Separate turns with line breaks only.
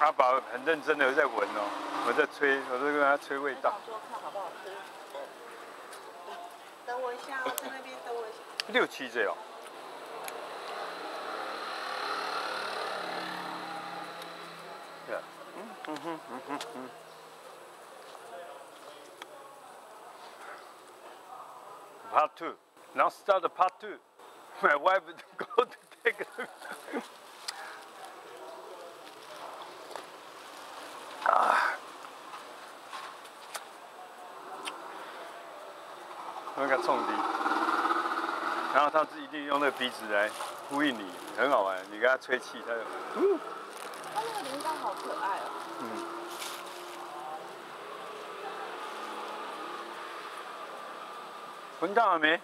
阿宝很认真的在闻哦，我在吹，我在跟他吹味道。
说看好不好吃。等我一下哦，在那边等我一下。
六七只哦。Yeah. 嗯嗯哼嗯哼嗯。Part two. Now start the part two. My wife go to take 那个冲笛，然后他自己利用那个鼻子来呼应你，很好玩。你给他吹气，他就，嗯，
它那个铃铛好可爱哦。
嗯。闻到了没？